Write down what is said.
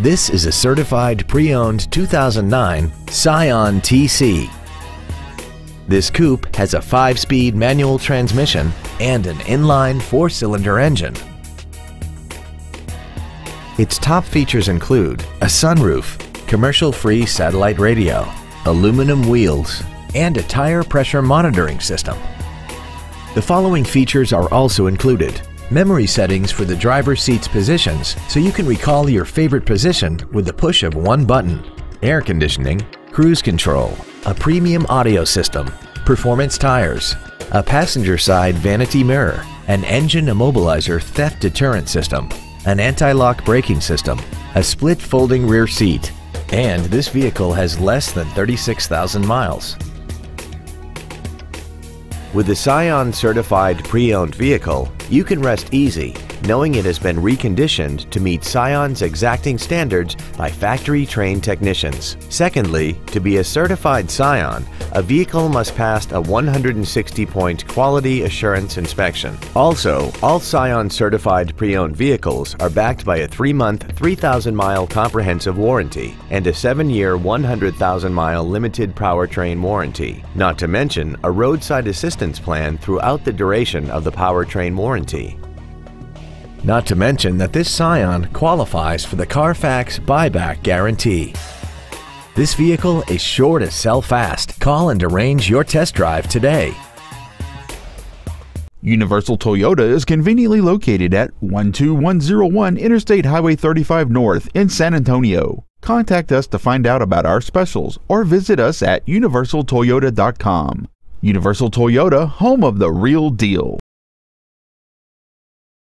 This is a certified pre-owned 2009 Scion TC. This coupe has a 5-speed manual transmission and an inline 4-cylinder engine. Its top features include a sunroof, commercial-free satellite radio, aluminum wheels, and a tire pressure monitoring system. The following features are also included. Memory settings for the driver's seat's positions so you can recall your favorite position with the push of one button. Air conditioning, cruise control, a premium audio system, performance tires, a passenger side vanity mirror, an engine immobilizer theft deterrent system, an anti-lock braking system, a split folding rear seat, and this vehicle has less than 36,000 miles. With the Scion certified pre-owned vehicle, you can rest easy knowing it has been reconditioned to meet Scion's exacting standards by factory-trained technicians. Secondly, to be a certified Scion, a vehicle must pass a 160-point quality assurance inspection. Also, all Scion certified pre-owned vehicles are backed by a 3-month, 3,000-mile comprehensive warranty and a 7-year, 100,000-mile limited powertrain warranty, not to mention a roadside assistance plan throughout the duration of the powertrain warranty. Not to mention that this Scion qualifies for the Carfax buyback guarantee. This vehicle is sure to sell fast. Call and arrange your test drive today. Universal Toyota is conveniently located at 12101 Interstate Highway 35 North in San Antonio. Contact us to find out about our specials or visit us at universaltoyota.com. Universal Toyota, home of the real deal.